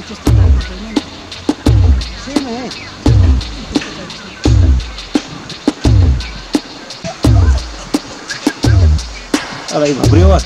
just about the Same way. Ahora ahí, abrió.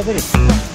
食べる。